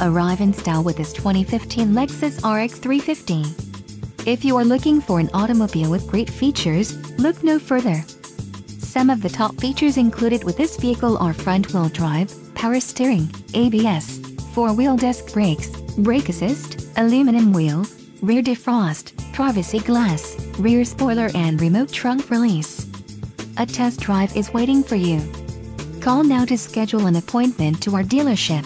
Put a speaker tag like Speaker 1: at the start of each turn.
Speaker 1: Arrive in style with this 2015 Lexus RX 350. If you are looking for an automobile with great features, look no further. Some of the top features included with this vehicle are front-wheel drive, power steering, ABS, four-wheel disc brakes, brake assist, aluminum wheel, rear defrost, privacy glass, rear spoiler and remote trunk release. A test drive is waiting for you. Call now to schedule an appointment to our dealership.